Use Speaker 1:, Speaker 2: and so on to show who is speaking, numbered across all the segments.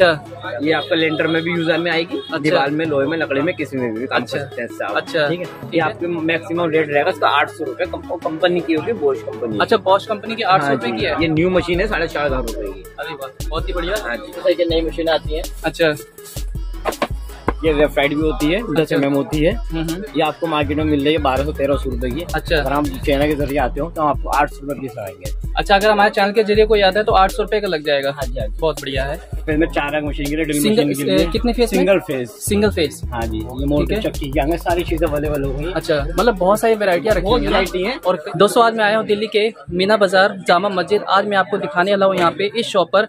Speaker 1: अच्छा।
Speaker 2: ये आपका लेंटर में भी यूज़र में आएगी? अच्छा। दीवार में लोहे में लकड़ी में किसी में भी काम
Speaker 1: अच्छा।
Speaker 2: कर सकते हैं
Speaker 1: अच्छा।
Speaker 2: ठीक है? ये आपके मैक्सिमम रेट रहेगा इसका आठ सौ रुपये कंपनी की होगी बोश कंपनी
Speaker 1: अच्छा बॉश कंपनी की आठ सौ
Speaker 2: हाँ
Speaker 1: रुपए
Speaker 2: जी,
Speaker 1: की है?
Speaker 2: ये न्यू मशीन है साढ़े चार हज़ार रूपए की।
Speaker 1: अरे बहुत ही बढ़िया।
Speaker 2: हाँ नई मशीन आती है।
Speaker 1: अच्छा।
Speaker 2: ये वेबसाइट भी होती है दस
Speaker 1: अच्छा।
Speaker 2: एम होती है।
Speaker 1: हम्म हम्म,
Speaker 2: ये आपको मार्केट में मिल रही है बारह सौ तेरह सौ रूपए की।
Speaker 1: अच्छा।
Speaker 2: अगर हम चाइना के ज़रिए आते हो तो हम आपको आठ सौ रुपये पीस लगाएँगे
Speaker 1: अच्छा अगर हमारे चैनल के ज़रिए कोई आता है तो आठ सौ रुपए का लग जाएगा।
Speaker 2: हाँ जी हाँ
Speaker 1: बहुत बढ़िया है।
Speaker 2: फिर चार रंग मशीन के लिए ड्रिल
Speaker 1: सिंगल कितने phase
Speaker 2: single phase
Speaker 1: single phase
Speaker 2: हाँ जी ये मोटर चक्की सारी चीज़ें अवेलेबल हो गई।
Speaker 1: अच्छा मतलब बहुत सारी वेरायटिया रखी
Speaker 2: बहुत
Speaker 1: हैं?
Speaker 2: वैरायटी है।
Speaker 1: और दोस्तों आज मैं आया हूँ दिल्ली के मीना बाज़ार जामा मस्जिद। आज मैं आपको दिखाने वाला हूँ यहाँ पे इस शॉप पर।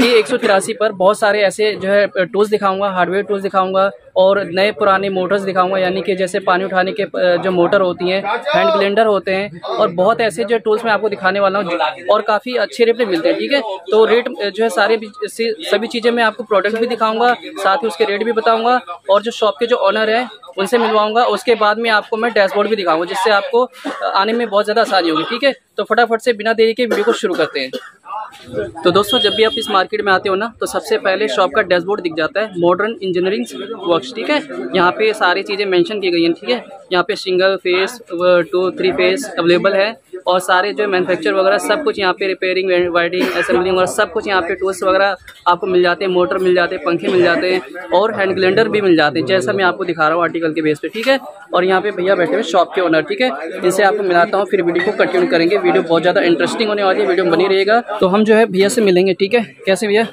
Speaker 1: ए एक सौ तिरासी पर बहुत सारे ऐसे जो है टूल्स दिखाऊँगा हार्डवेयर टूल्स दिखाऊँगा और नए पुराने मोटर्स दिखाऊँगा, यानी कि जैसे पानी उठाने के जो मोटर होती हैं हैंड ग्लेंडर होते हैं और बहुत ऐसे जो टूल्स मैं आपको दिखाने वाला हूँ और काफ़ी अच्छे रेट में मिलते हैं, ठीक है? तो रेट जो है सारे सभी चीज़ें मैं आपको प्रोडक्ट भी दिखाऊँगा, साथ ही उसके रेट भी बताऊँगा और जो शॉप के जो ऑनर हैं, उनसे मिलवाऊँगा, उसके बाद में आपको मैं डैशबोर्ड भी दिखाऊँगा, जिससे आपको आने में बहुत ज़्यादा आसानी होगी, ठीक है? तो फटाफट से बिना देरी के वीडियो को शुरू करते हैं। तो दोस्तों, जब भी आप इस मार्केट में आते हो ना तो सबसे पहले शॉप का डैशबोर्ड दिख जाता है। मॉडर्न इंजीनियरिंग वर्क्स, ठीक है? यहाँ पे सारी चीज़ें मेंशन की गई हैं, ठीक है? यहाँ पे single phase, two, three phase available है। और सारे जो मैन्युफैक्चर वगैरह सब कुछ यहाँ पे रिपेयरिंग वाइडिंग असेंबलिंग वगैरह सब कुछ यहाँ पे टूल्स वगैरह आपको मिल जाते हैं मोटर मिल जाते हैं पंखे मिल जाते हैं और हैंड ग्लेंडर भी मिल जाते हैं जैसा मैं आपको दिखा रहा हूँ आर्टिकल के बेस पे ठीक है? और यहाँ पे भैया बैठे हुए शॉप के ओनर ठीक है? इनसे आपको मिलाता हूँ फिर वीडियो को कंटिन्यू करेंगे। वीडियो बहुत ज़्यादा इंटरेस्टिंग होने वाली है वीडियो बनी रहेगा। तो हम जो है भैया से मिलेंगे ठीक है? कैसे भैया?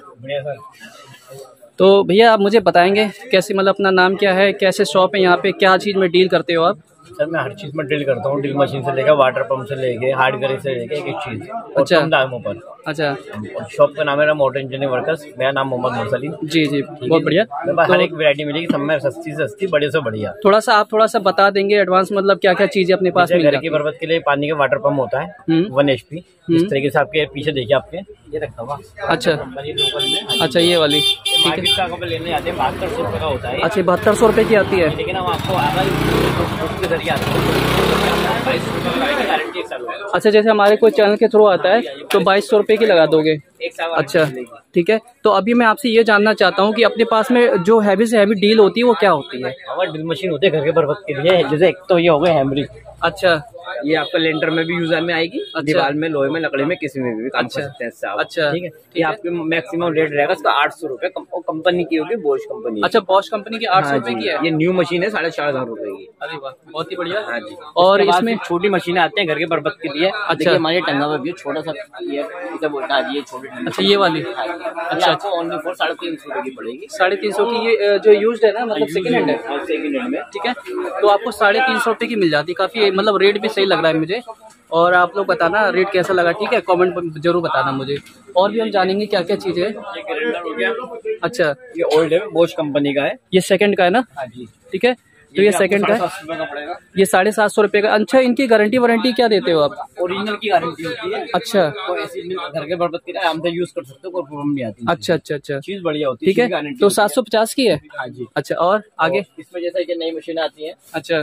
Speaker 1: तो भैया आप मुझे बताएँगे कैसे मतलब अपना नाम क्या है कैसे शॉप है यहाँ पे क्या चीज़ में डील करते हो आप?
Speaker 2: सर मैं हर चीज़ में ड्रिल करता हूँ ड्रिल मशीन से लेकर वाटर पंप से लेके हार्ड गरी से लेके एक एक चीज़
Speaker 1: अच्छा।
Speaker 2: दामों पर
Speaker 1: अच्छा।
Speaker 2: शॉप का नाम है मोटर इंजीनियर वर्कर्स मेरा नाम मोहम्मद मुरसलीम
Speaker 1: जी जी बहुत बढ़िया।
Speaker 2: मेरे पास हर एक वैरायटी मिलेगी सब में सस्ती से सस्ती बड़े से बढ़िया।
Speaker 1: थोड़ा सा आप थोड़ा सा बता देंगे एडवांस मतलब क्या क्या चीज़ें अपने पास
Speaker 2: घर की? बर्बत के लिए पानी का वाटर पंप होता है
Speaker 1: हम्म।
Speaker 2: वन एच पी
Speaker 1: हम्म।
Speaker 2: इस तरीके से आपके पीछे देखिए आपके ये रखा हुआ।
Speaker 1: अच्छा। अच्छा ये वाली।
Speaker 2: लेने आते हैं बहत्तर सौ रुपये का होता है।
Speaker 1: अच्छा बहत्तर सौ रुपये की आती है।
Speaker 2: लेकिन हम आपको
Speaker 1: अच्छा जैसे हमारे कोई चैनल के थ्रू आता है तो बाईस सौ रुपये की लगा दोगे। अच्छा ठीक है? तो अभी मैं आपसे ये जानना चाहता हूँ कि अपने पास में जो हैवी से हैवी डील होती है, वो क्या होती है?
Speaker 2: हमारी ड्रिल मशीन होती है घर के बर्बत के लिए। जैसे एक तो ये हो गए हैमरिक
Speaker 1: अच्छा।
Speaker 2: ये आपका लेंटर में भी यूज़र में आएगी अच्छा। दीवार में लोहे में लकड़ी में किसी में भी काम
Speaker 1: अच्छा।
Speaker 2: कर सकते हैं इससे आप।
Speaker 1: अच्छा।
Speaker 2: ठीक है? ये आपके मैक्सिमम रेट रहेगा इसका आठ सौ रुपये। कंपनी की होगी बोश कंपनी
Speaker 1: अच्छा बॉश कंपनी की आठ सौ
Speaker 2: हाँ
Speaker 1: रुपये की है?
Speaker 2: ये न्यू मशीन है साढ़े चार हज़ार रूपए की।
Speaker 1: अरे वाह बहुत ही बढ़िया।
Speaker 2: हाँ जी।
Speaker 1: और इसमें
Speaker 2: छोटी मशीनें आती है घर के बर्बत के लिए। अच्छा। हमारे टंगा हुआ भी है, छोटा सा ये बोलता है छोटी
Speaker 1: अच्छा ये वाली।
Speaker 2: मशीन। अच्छा। आपको ओनली फॉर साढ़े तीन सौ रुपये की पड़ेगी।
Speaker 1: साढ़े तीन सौ की ये जो यूज्ड है ना मतलब सेकेंड हैंड है?
Speaker 2: सेकंड हैंड में।
Speaker 1: ठीक है? तो आपको साढ़े तीन सौ रुपये की मिल जाती है काफ़ी मतलब रेट भी सही लग रहा है मुझे। और आप लोग बताना रेट कैसा लगा ठीक है? कमेंट ज़रूर बताना मुझे। और भी हम जानेंगे क्या क्या चीज़ है। अच्छा।
Speaker 2: ये ओल्ड है बोश कंपनी का है।
Speaker 1: ये सेकंड का है ना?
Speaker 2: हाँ
Speaker 1: ठीक है? तो ये सेकंड का है। ये साढ़े सात सौ रुपये का। अच्छा इनकी गारंटी वारंटी क्या देते हो आप?
Speaker 2: ओरिजिनल की गारंटी होती है।
Speaker 1: अच्छा।
Speaker 2: ऐसी घर के बर्बत के यूज़ कर सकते हो कोई प्रॉब्लम नहीं आती।
Speaker 1: अच्छा अच्छा अच्छा।
Speaker 2: चीज़ बढ़िया होती है
Speaker 1: ठीक है? तो सात सौ पचास की है?
Speaker 2: हाँ
Speaker 1: अच्छा और आगे?
Speaker 2: इसमें जैसा कि नई मशीन आती है।
Speaker 1: अच्छा।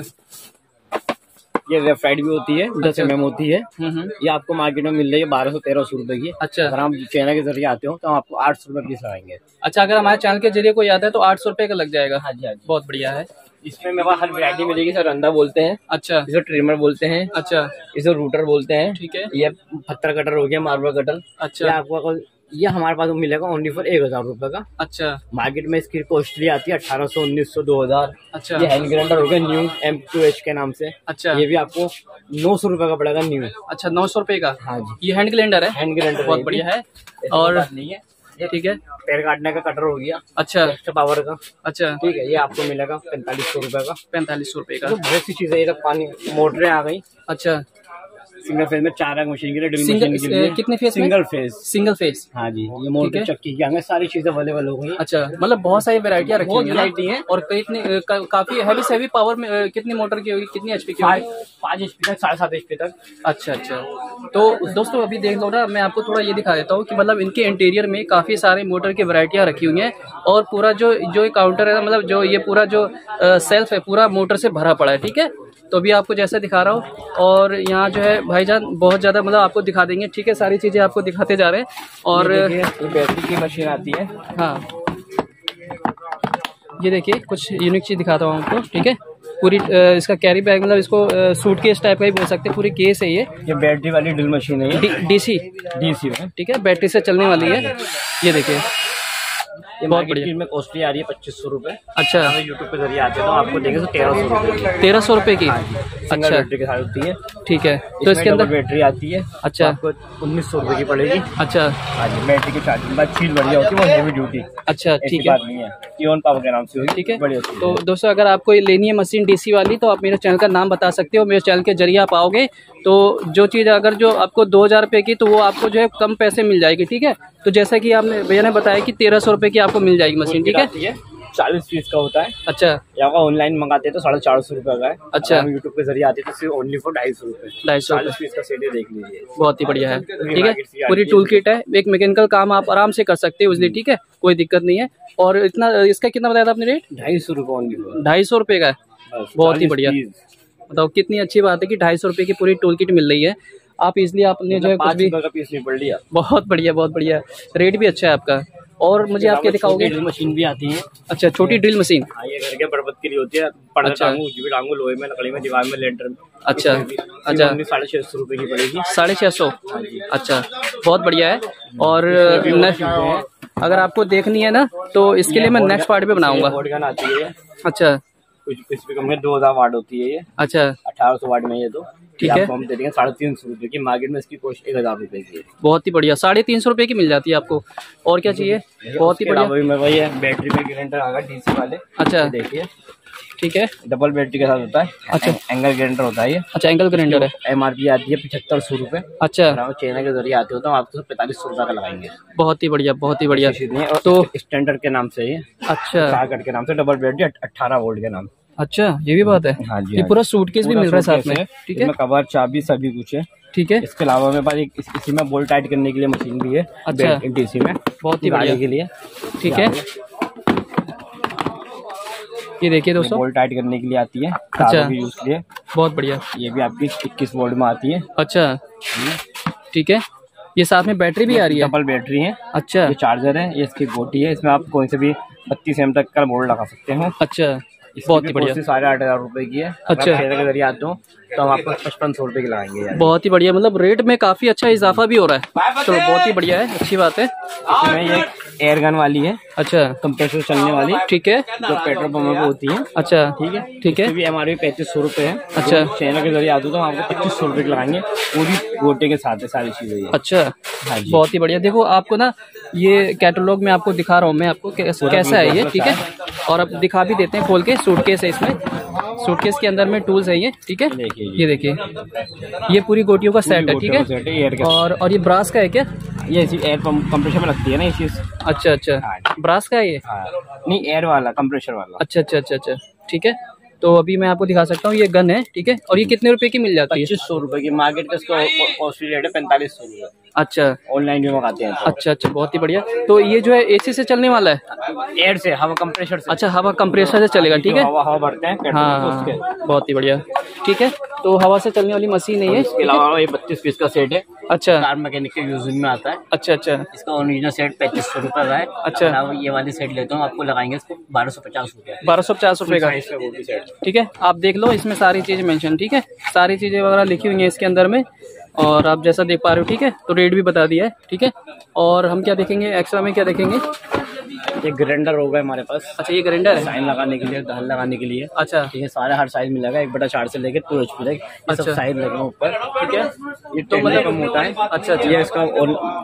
Speaker 2: ये वेबसाइट भी होती है दस एम होती है।
Speaker 1: हम्म हम्म।
Speaker 2: ये आपको मार्केट में मिल रही है बारह सौ तेरह सौ रुपये की।
Speaker 1: अच्छा।
Speaker 2: अगर हम चैनल के ज़रिए आते हो तो हम आपको आठ सौ रुपए पीस लगाएँगे
Speaker 1: अच्छा अगर हमारे चैनल के ज़रिए कोई आता है तो आठ सौ रुपये का लग जाएगा।
Speaker 2: हाँ जी हाँ जी।
Speaker 1: बहुत बढ़िया है।
Speaker 2: इसमें मेरे पास हर वैरायटी मिलेगी सर। अंदा बोलते हैं
Speaker 1: अच्छा।
Speaker 2: इसे ट्रिमर बोलते हैं
Speaker 1: अच्छा।
Speaker 2: इसे रूटर बोलते हैं।
Speaker 1: ठीक है।
Speaker 2: ये पत्थर कटर हो गया मार्बल कटर
Speaker 1: अच्छा।
Speaker 2: आपको ये हमारे पास मिलेगा ओनली फॉर एक हज़ार रुपए का।
Speaker 1: अच्छा।
Speaker 2: मार्केट में इसकी कॉस्टली आती है अठारह सौ उन्नीस सौ दो हज़ार।
Speaker 1: अच्छा।
Speaker 2: ये हैंड ग्राइंडर हो गया न्यू एम टू एच के नाम से।
Speaker 1: अच्छा।
Speaker 2: ये भी आपको नौ सौ रुपए का पड़ेगा न्यू
Speaker 1: अच्छा नौ सौ रुपये का?
Speaker 2: हाँ जी।
Speaker 1: ये हैंड ग्लेंडर है?
Speaker 2: हैंड ग्राइंडर
Speaker 1: बहुत बढ़िया है। और
Speaker 2: नहीं है।
Speaker 1: ठीक है।
Speaker 2: पैर काटने का कटर हो गया।
Speaker 1: अच्छा।
Speaker 2: पावर का।
Speaker 1: अच्छा।
Speaker 2: ठीक है ये आपको मिलेगा पैंतालीस सौ रुपए का।
Speaker 1: पैंतालीस सौ रुपये का।
Speaker 2: तो बहुत सी चीज़ें तो पानी मोटरें आ गई।
Speaker 1: अच्छा।
Speaker 2: सिंगल फ़ेज़ में चार रंग मशीन के लिए ड्रिल मशीन के लिए
Speaker 1: कितने में?
Speaker 2: सिंगल फ़ेज़
Speaker 1: सिंगल फेस
Speaker 2: हाँ जी ये मोटर चक्की की आगे सारी चीज़ें अवेलेबल हो गई।
Speaker 1: अच्छा मतलब बहुत सारी वेरायटियाँ रखी हुई हैं? और कितनी काफ़ी हैवी से हैवी पावर में कितनी मोटर की होगी कितनी एचपी की
Speaker 2: पाँच एच पी तक साढ़े सात एच पी तक।
Speaker 1: अच्छा अच्छा। तो दोस्तों अभी देख लो ना मैं आपको थोड़ा ये दिखा देता हूँ कि मतलब इनके इंटीरियर में काफ़ी सारे मोटर की वैरायटियाँ रखी हुई हैं और पूरा जो जो काउंटर है मतलब जो ये पूरा जो सेल्फ है पूरा मोटर से भरा पड़ा है ठीक है? तो अभी आपको जैसा दिखा रहा हूँ और यहाँ जो है भाईजान बहुत ज़्यादा मतलब आपको दिखा देंगे। ठीक है सारी चीज़ें आपको दिखाते जा रहे हैं और
Speaker 2: ये बैटरी की मशीन आती है।
Speaker 1: हाँ। ये देखिए कुछ यूनिक चीज़ दिखाता हूँ आपको ठीक है? पूरी इसका कैरी बैग मतलब इसको सूट केस टाइप का ही बोल सकते हैं पूरी केस है ये।
Speaker 2: ये बैटरी वाली ड्रिल मशीन है ये।
Speaker 1: डीसी
Speaker 2: डीसी
Speaker 1: ठीक है बैटरी से चलने वाली है। ये देखिए। बहुत बढ़िया।
Speaker 2: में कॉस्टली आ रही है पच्चीस सौ रुपए।
Speaker 1: अच्छा।
Speaker 2: यूट्यूब पे ज़रिए आते हैं तो आपको देंगे तो तेरह सौ रुपए
Speaker 1: तेरह सौ की? अच्छा।
Speaker 2: बैटरी के साथ होती है।
Speaker 1: ठीक है। तो इसके अंदर
Speaker 2: बैटरी आती है
Speaker 1: अच्छा।
Speaker 2: तो आपको उन्नीस सौ रुपए की पड़ेगी।
Speaker 1: अच्छा।
Speaker 2: हाँ जी बैटरी की चार्जिंग चीज़ बढ़िया होती है वो हेवी ड्यूटी
Speaker 1: अच्छा ठीक है।
Speaker 2: है। इवन पावर के नाम से होगी
Speaker 1: ठीक है।
Speaker 2: बढ़िया
Speaker 1: तो दोस्तों अगर आपको ये लेनी है मशीन डीसी वाली तो आप मेरे चैनल का नाम बता सकते हो मेरे चैनल के ज़रिए आप आओगे। तो जो चीज़ अगर जो आपको दो हज़ार रुपये की तो वो आपको जो है कम पैसे मिल जाएगी ठीक है? तो जैसा कि आपने भैया ने बताया कि तेरह सौ रुपये की आपको मिल जाएगी मशीन ठीक है?
Speaker 2: चालीस पीस का होता है।
Speaker 1: अच्छा।
Speaker 2: या अगर ऑनलाइन मंगाते हैं तो साढ़े चार सौ रुपए का है।
Speaker 1: अच्छा।
Speaker 2: यूट्यूब के ज़रिए आते हैं तो सिर्फ़ ओनली फॉर ढाई सौ रुपए
Speaker 1: ढाई सौ
Speaker 2: चालीस पीस का सेट देख लीजिए।
Speaker 1: बहुत ही बढ़िया है। ठीक है? पूरी टूल किट है। एक मैकेनिकल काम आप आराम से कर सकते हैं इसलिए ठीक है? कोई दिक्कत नहीं है। और इतना इसका कितना बताया था आपने रेट
Speaker 2: ढाई सौ रुपए ओनली
Speaker 1: ढाई सौ रुपये का है। बहुत ही बढ़िया। बताओ कितनी अच्छी बात है कि ढाई सौ रुपये की पूरी टूल किट मिल रही है। आप इजली आपने जो है कुछ भी
Speaker 2: पीस नहीं पड़ लिया।
Speaker 1: बहुत बढ़िया बहुत बढ़िया। रेट भी अच्छा है आपका। और मुझे आप क्या दिखाओगे?
Speaker 2: ड्रिल मशीन भी आती है।
Speaker 1: अच्छा छोटी ड्रिल मशीन
Speaker 2: हाँ ये घर के बरबत के लिए होती है
Speaker 1: अच्छा।
Speaker 2: टांगू लोहे में लकड़ी में दीवार में लेंटर में
Speaker 1: अच्छा,
Speaker 2: अच्छा साढ़े छह सौ रुपए की पड़ेगी।
Speaker 1: साढ़े छः सौ? अच्छा बहुत बढ़िया है। और अगर आपको देखनी है ना तो इसके लिए मैं नेक्स्ट पार्ट पे बनाऊँगा।
Speaker 2: है।
Speaker 1: अच्छा।
Speaker 2: कुछ इस पे दो हज़ार वाट होती है ये।
Speaker 1: अच्छा।
Speaker 2: अठारह सौ वाट में ये तो।
Speaker 1: ठीक है।
Speaker 2: हम दे देंगे साढ़े तीन सौ रुपए की। मार्केट में इसकी कॉस्ट एक हज़ार रुपए की है।
Speaker 1: बहुत ही बढ़िया साढ़े तीन सौ रुपये की मिल जाती है आपको। और क्या चाहिए? बहुत ही बढ़िया।
Speaker 2: वही है बैटरी पे ग्राइंडर आगा डीसी वाले।
Speaker 1: अच्छा।
Speaker 2: देखिए।
Speaker 1: ठीक है।
Speaker 2: डबल बैटरी के साथ होता है।
Speaker 1: अच्छा।
Speaker 2: एंगल ग्राइंडर होता है ये।
Speaker 1: अच्छा एंगल ग्राइंडर है।
Speaker 2: एम आती है पचहत्तर सौ रुपए।
Speaker 1: अच्छा।
Speaker 2: चाइना के ज़रिए आते हो तो आपको पैंतालीस सौ रुपए का लगाएँगे।
Speaker 1: बहुत ही बढ़िया बहुत ही बढ़िया।
Speaker 2: तो
Speaker 1: तो
Speaker 2: स्टैंडर्ड के नाम से ये।
Speaker 1: अच्छा।
Speaker 2: के नाम से डबल बैटरी अट्ठारह वोल्ट के नाम।
Speaker 1: अच्छा ये भी बात है।
Speaker 2: हाँ जी,
Speaker 1: ये
Speaker 2: हाँ
Speaker 1: पूरा सूटकेस भी मिल रहा है साथ में ठीक है?
Speaker 2: कवर चाबी सभी कुछ है।
Speaker 1: ठीक है।
Speaker 2: इसके अलावा मेरे पास एक इसी में बोल्ट टाइट करने के लिए मशीन भी है।
Speaker 1: अच्छा।
Speaker 2: डीसी में
Speaker 1: बहुत ही बढ़िया।
Speaker 2: के लिए।
Speaker 1: ठीक है। ये देखिए दोस्तों।
Speaker 2: बोल्ट टाइट करने के लिए आती है।
Speaker 1: अच्छा।
Speaker 2: यूज़ के लिए।
Speaker 1: बहुत बढ़िया।
Speaker 2: ये भी आपकी इक्कीस वोल्ट में आती है।
Speaker 1: अच्छा। ठीक है। ये साथ में बैटरी भी आ रही है?
Speaker 2: डबल बैटरी है।
Speaker 1: अच्छा।
Speaker 2: ये चार्जर है ये इसकी गोटी है। इसमें आप कोई से भी बत्तीस एम तक का बोर्ड लगा सकते हो।
Speaker 1: अच्छा। बहुत ही बढ़िया।
Speaker 2: साढ़े आठ हज़ार रुपए की है।
Speaker 1: अच्छा।
Speaker 2: के ज़रिए आते हो तो हम आपको पचपन सौ रुपए की लगाएँगे
Speaker 1: बहुत ही बढ़िया मतलब रेट में काफ़ी अच्छा इजाफा भी हो रहा है। चलो बहुत ही बढ़िया है अच्छी बात है।
Speaker 2: इसमें ये एयर गन वाली है
Speaker 1: अच्छा।
Speaker 2: कंप्रेसर चलने वाली
Speaker 1: ठीक है।
Speaker 2: जो पेट्रोल पंप पे होती है।
Speaker 1: अच्छा।
Speaker 2: ठीक है?
Speaker 1: ठीक है।
Speaker 2: इसकी भी एम आर पी पैंतीस सौ रुपए है।
Speaker 1: अच्छा।
Speaker 2: चैनल के ज़रिए आते हो तो हम आपको पच्चीस सौ रुपए की लगाएँगे। पूरी गोटे के साथ है सारी चीज़ें
Speaker 1: अच्छा।
Speaker 2: हाँ
Speaker 1: बहुत ही बढ़िया। देखो आपको ना ये कैटलॉग में आपको दिखा रहा हूँ मैं आपको कैसा है ये ठीक है? और अब दिखा भी देते हैं खोल के सूटकेस है इसमें। सूटकेस के अंदर में टूल्स है ये ठीक है? ये देखिए। ये पूरी गोटियों का सेट है ठीक है?
Speaker 2: है
Speaker 1: और और ये ब्रास का है क्या?
Speaker 2: ये एयर कंप्रेशर में लगती है ना ये चीज़
Speaker 1: अच्छा अच्छा।
Speaker 2: हाँ।
Speaker 1: ब्रास का है ये?
Speaker 2: हाँ। नहीं एयर वाला कंप्रेशर वाला।
Speaker 1: अच्छा अच्छा अच्छा अच्छा। ठीक है? तो अभी मैं आपको दिखा सकता हूँ ये गन है ठीक है? और ये कितने रुपए की मिल जाती है?
Speaker 2: पच्चीस सौ रुपए की। मार्केट का इसका कॉस्टली रेट है पैंतालीस सौ रुपए।
Speaker 1: अच्छा।
Speaker 2: ऑनलाइन भी मंगाते हैं। तो।
Speaker 1: अच्छा अच्छा बहुत ही बढ़िया। तो ये जो है एसी से चलने वाला है?
Speaker 2: एयर से हवा कंप्रेशर से।
Speaker 1: अच्छा हवा कंप्रेसर से चलेगा ठीक है?
Speaker 2: हवा हवा भरते हैं
Speaker 1: हाँ हाँ, बहुत ही बढ़िया। ठीक है तो हवा से चलने वाली मशीन है। ये
Speaker 2: इसके अलावा ये बत्तीस पीस का सेट है।
Speaker 1: अच्छा।
Speaker 2: कार मैकेनिक के यूजिंग में आता है।
Speaker 1: अच्छा अच्छा।
Speaker 2: इसका ओरिजिनल सेट पैंतीस सौ रुपए का है।
Speaker 1: अच्छा।
Speaker 2: ये वाली सेट लेता हूँ आपको लगाएँगे इसको बारह सौ पचास रुपए।
Speaker 1: बारह सौ पचास रुपए का।
Speaker 2: साइज़ का वो भी सेट
Speaker 1: ठीक है? आप देख लो, इसमें सारी चीज़ मेंशन ठीक है? सारी चीज़ें वगैरह लिखी हुई हैं इसके अंदर में, और आप जैसा देख पा रहे हो, ठीक है? तो रेट भी बता दिया है, ठीक है? और हम क्या देखेंगे? एक्स्ट्रा में क्या देखेंगे?
Speaker 2: ये ग्राइंडर होगा हमारे पास।
Speaker 1: अच्छा ये ग्राइंडर है?
Speaker 2: साइन लगाने के लिए धान लगाने के लिए।
Speaker 1: अच्छा।
Speaker 2: ये है सारे हर साइज़ मिलेगा एक बटा चार से लेकर टू एच पी तक सब
Speaker 1: अच्छा।
Speaker 2: साइज़ लगे ऊपर।
Speaker 1: ठीक है।
Speaker 2: ये
Speaker 1: तो मतलब-
Speaker 2: कम होता है।
Speaker 1: अच्छा, अच्छा।
Speaker 2: ये इसका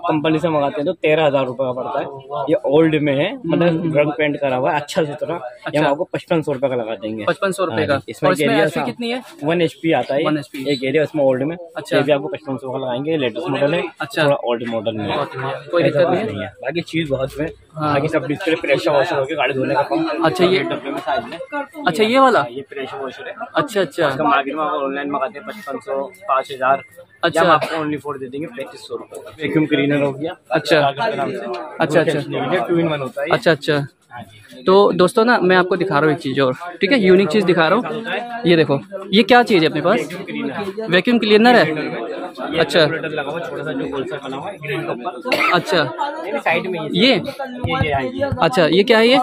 Speaker 2: कंपनी से मंगाते हैं तो तेरह हज़ार रुपए का पड़ता है। ये ओल्ड में है मतलब रंग पेंट करा हुआ है अच्छा सुथरा ये हम आपको पचपन सौ रुपए का लगा देंगे।
Speaker 1: पचपन सौ रुपए का।
Speaker 2: हाँ इसमें एरिया
Speaker 1: कितनी है?
Speaker 2: वन एच पी आता है। एक एरिया इसमें ओल्ड में।
Speaker 1: अच्छा।
Speaker 2: ये भी आपको पचपन सौ का लगाएँगे। लेटेस्ट मॉडल है।
Speaker 1: अच्छा।
Speaker 2: ओल्ड मॉडल में। है।
Speaker 1: कोई दिक्कत नहीं है।
Speaker 2: बाकी चीज़ बहुत में
Speaker 1: हाँ।
Speaker 2: बाकी सब डिस्प्ले प्रेशर वॉशर गाड़ी धोने का
Speaker 1: अच्छा, ये-
Speaker 2: डब्बे में साइज़ में।
Speaker 1: अच्छा ये वाला?
Speaker 2: ये प्रेशर वॉशर है।
Speaker 1: अच्छा अच्छा।
Speaker 2: इसका मार्केट में ऑनलाइन मंगाते हैं पचपन सौ पाँच हज़ार।
Speaker 1: अच्छा।
Speaker 2: हम आपको ओनली फोर दे देंगे पैंतीस सौ रुपए। वैक्यूम क्लीनर हो गया।
Speaker 1: अच्छा। अच्छा, अच्छा।
Speaker 2: टू इन वन होता है
Speaker 1: अच्छा अच्छा। तो दोस्तों ना मैं आपको दिखा रहा हूँ एक चीज़ और। ठीक है यूनिक चीज़ दिखा रहा हूँ। ये देखो ये क्या चीज़ है अपने पास? वैक्यूम क्लीनर है? अच्छा। अच्छा।
Speaker 2: साइड में
Speaker 1: ये? अच्छा ये क्या है ये।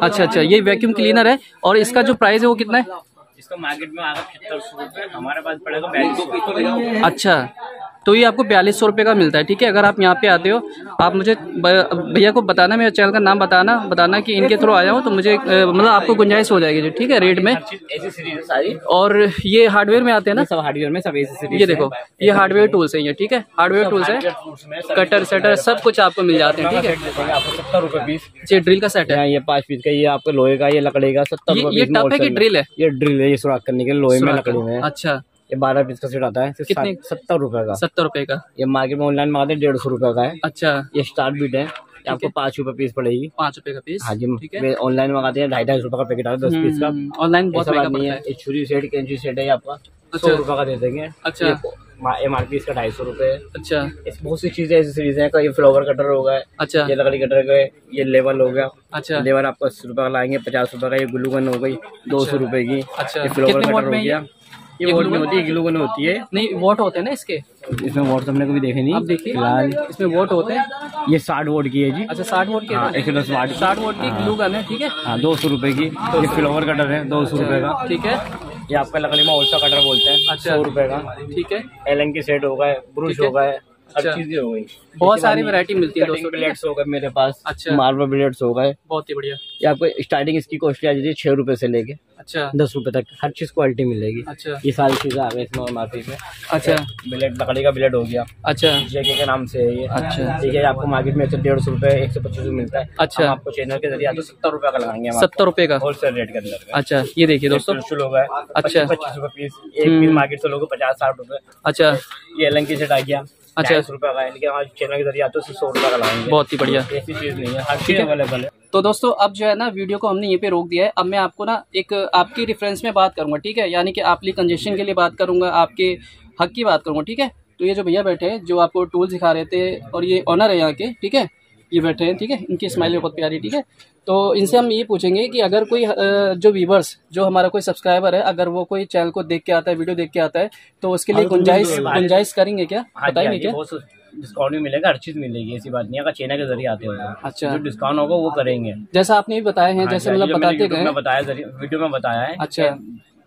Speaker 1: अच्छा अच्छा ये वैक्यूम क्लीनर है और इसका जो प्राइस है वो कितना है?
Speaker 2: इसका मार्केट में आगा पचहत्तर सौ रुपये हमारे पास पड़ेगा
Speaker 1: अच्छा। तो ये आपको बयालीस सौ रुपये का मिलता है ठीक है? अगर आप यहाँ पे आते हो आप मुझे भैया को बताना मेरे चैनल का नाम बताना बताना कि इनके थ्रू आया हूँ तो मुझे मतलब आपको गुंजाइश हो जाएगी जी ठीक है रेट में? और ये हार्डवेयर में आते हैं ना?
Speaker 2: सब हार्डवेयर में सब सीरीज़
Speaker 1: ये देखो ये हार्डवेयर टूल्स है ये ठीक है? हार्डवेयर टूल्स है कटर सेटर सब कुछ आपको मिल जाते हैं ठीक है?
Speaker 2: आपको सत्तर रुपए पीस
Speaker 1: ये ड्रिल का सेट है।
Speaker 2: है ये पाँच पीस का ये आपको लोहे का ये लकड़ी का सत्तर
Speaker 1: ये टप है कि। ड्रिल है?
Speaker 2: ये ड्रिल है ये सुराख करने के लोहे में लकड़ी में है।
Speaker 1: अच्छा।
Speaker 2: ये बारह पीस का सेट आता है
Speaker 1: कितने?
Speaker 2: सत्तर रुपए का।
Speaker 1: सत्तर रुपए का।
Speaker 2: ये मार्केट में ऑनलाइन मंगाते हैं डेढ़ सौ रुपए का है।
Speaker 1: अच्छा।
Speaker 2: ये स्टार्ट बीट है ये आपको पाँच रुपए पीस पड़ेगी।
Speaker 1: पाँच रुपए का पीस
Speaker 2: हाँ
Speaker 1: ठीक है।
Speaker 2: जी ऑनलाइन मंगाते हैं ढाई ढाई सौ रुपए का पैकेट आता है दस पीस का।
Speaker 1: हम्म, ऑनलाइन बहुत
Speaker 2: ऐसा नहीं है। छुरी सेट कैंची सेट है आपका।
Speaker 1: अच्छा।
Speaker 2: सौ रुपए का दे देंगे।
Speaker 1: अच्छा।
Speaker 2: एम आर पी इसका ढाई सौ रुपए
Speaker 1: अच्छा।
Speaker 2: इस बहुत सी चीज़ें ऐसी सीरीज़ है ये फ्लावर कटर हो गया
Speaker 1: अच्छा।
Speaker 2: ये लकड़ी कटर गए ये लेवल हो गया।
Speaker 1: अच्छा।
Speaker 2: लेवल आपको अस्सी रुपए का लाएँगे पचास रुपए का ये ग्लू गन हो गई दो सौ रुपए की।
Speaker 1: अच्छा।
Speaker 2: ये फ्लावर कटर हो गया। ये वोट
Speaker 1: नहीं
Speaker 2: में होती है ग्लू गन होती है।
Speaker 1: नहीं वोट होते हैं ना इसके?
Speaker 2: इसमें वोट हमने कभी देखे नहीं।
Speaker 1: आप देखिए।
Speaker 2: फ़िलहाल
Speaker 1: इसमें वोट होते हैं।
Speaker 2: ये साठ वोट की है जी।
Speaker 1: अच्छा साठ वोट के
Speaker 2: हाँ। एक सौ दस वाट की।
Speaker 1: साठ वोट की ग्लू गन है ठीक है?
Speaker 2: हाँ दो सौ रुपए की। ये फ्लोवर कटर है दो सौ रुपए का।
Speaker 1: ठीक है।
Speaker 2: ये आपका लकड़ी में ओल्सा कटर बोलते हैं
Speaker 1: अच्छा।
Speaker 2: सौ रुपए का।
Speaker 1: ठीक है।
Speaker 2: एलन के सेट होगा ब्रुश
Speaker 1: है।
Speaker 2: हो गए। हर
Speaker 1: अच्छा।
Speaker 2: चीज़ें हो गई।
Speaker 1: बहुत सारी वैरायटी मिलती है दोस्तों है?
Speaker 2: ब्लेड्स हो गए मेरे पास।
Speaker 1: अच्छा।
Speaker 2: मार्बल ब्लेड्स हो गए।
Speaker 1: बहुत ही बढ़िया।
Speaker 2: ये आपको स्टार्टिंग इसकी कॉस्टली आ जाती है? छह रुपए से लेके
Speaker 1: अच्छा।
Speaker 2: दस रुपए तक। हर चीज़ क्वालिटी मिलेगी।
Speaker 1: अच्छा।
Speaker 2: ये सारी चीज़ें आ गई इसमें मार्केट में।
Speaker 1: अच्छा।
Speaker 2: ब्लेड लकड़ी का ब्लेड हो गया।
Speaker 1: अच्छा।
Speaker 2: जेके के नाम से है ये।
Speaker 1: अच्छा।
Speaker 2: ठीक है आपको मार्केट में एक सौ डेढ़ सौ रुपए एक सौ पच्चीस मिलता है।
Speaker 1: अच्छा।
Speaker 2: आपको चैनल के ज़रिए सत्तर रुपए का लगाएँगे
Speaker 1: सत्तर रुपए का।
Speaker 2: होलसेल रेट के अंदर
Speaker 1: अच्छा। ये देखिए दोस्तों।
Speaker 2: हो
Speaker 1: अच्छा।
Speaker 2: पच्चीस रुपए पीस एक पीस मार्केट से लोगों पचास साठ रुपए।
Speaker 1: अच्छा।
Speaker 2: ये एलन की सेट आ गया।
Speaker 1: अच्छा।
Speaker 2: दस रुपए का है लेकिन हमारे चैनल के ज़रिए आते हो सौ रुपये का लगाएँगे
Speaker 1: बहुत ही बढ़िया।
Speaker 2: ऐसी चीज़ नहीं है हर चीज़ अवेलेबल है।
Speaker 1: तो दोस्तों अब जो है ना वीडियो को हमने यहीं पे रोक दिया है। अब मैं आपको ना एक आपकी रेफरेंस में बात करूँगा ठीक है? यानी कि आपकी कंजेशन के लिए बात करूँगा आपके हक की बात करूँगा ठीक है? तो ये जो भैया बैठे हैं जो आपको टूल दिखा रहे थे और ये ऑनर है यहाँ के ठीक है? ये बैठे हैं ठीक है? इनकी स्माइल बहुत प्यारी ठीक है? तो इनसे हम ये पूछेंगे कि अगर कोई जो व्यूवर्स जो हमारा कोई सब्सक्राइबर है अगर वो कोई चैनल को देख के आता है वीडियो देख के आता है तो उसके लिए गुंजाइश गुंजाइश करेंगे क्या?
Speaker 2: हाँ हाँ
Speaker 1: बताएँगे क्या?
Speaker 2: डिस्काउंट भी मिलेगा हर चीज़ मिलेगी ऐसी बात नहीं अगर चैनल के ज़रिए आते हो तो।
Speaker 1: अच्छा।
Speaker 2: जो डिस्काउंट होगा वो करेंगे।
Speaker 1: जैसा आपने भी बताया हैं
Speaker 2: हाँ
Speaker 1: जैसे मतलब बताते गए।
Speaker 2: बताया वीडियो में बताया है
Speaker 1: अच्छा।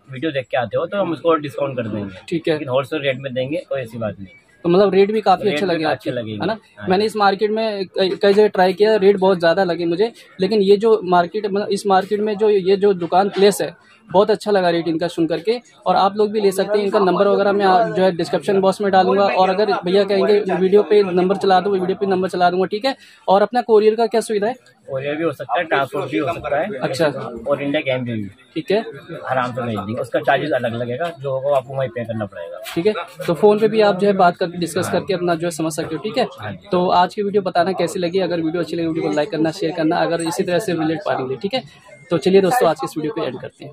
Speaker 2: वीडियो देख के आते हो तो हम उसको डिस्काउंट कर देंगे।
Speaker 1: ठीक है।
Speaker 2: लेकिन होलसेल रेट में देंगे कोई ऐसी बात नहीं।
Speaker 1: तो मतलब रेट भी काफ़ी अच्छा लगे
Speaker 2: अच्छे लगे
Speaker 1: है ना
Speaker 2: हाँ।
Speaker 1: मैंने इस मार्केट में कई जगह ट्राई किया रेट बहुत ज़्यादा लगे मुझे लेकिन ये जो मार्केट मतलब इस मार्केट में जो ये जो दुकान प्लेस है बहुत अच्छा लगा रेट इनका सुन करके। और आप लोग भी ले सकते हैं इनका नंबर वगैरह मैं जो है डिस्क्रिप्शन बॉक्स में डालूँगा। और अगर भैया कहेंगे वीडियो पे नंबर चला दूँ वीडियो पे नंबर चला दूँगा ठीक है? और अपना कोरियर का क्या सुविधा है?
Speaker 2: कोरियर भी हो सकता है ट्रांसपोर्ट भी हो सकता है।
Speaker 1: अच्छा।
Speaker 2: और इंडिया कैम भी।
Speaker 1: ठीक है।
Speaker 2: आराम से भेज देंगे उसका चार्जेस अलग लगेगा जो होगा आपको वहीं पे करना पड़ेगा।
Speaker 1: ठीक है? तो फ़ोन पे भी आप जो है बात करके डिस्कस करके अपना जो है समझ सकते हो ठीक है? तो आज की वीडियो बताना कैसी लगी? अगर वीडियो अच्छी लगी वीडियो को लाइक करना शेयर करना अगर इसी तरह से रिलेट पाएँगे ठीक है? तो चलिए दोस्तों आज की इस वीडियो को एंड करते हैं।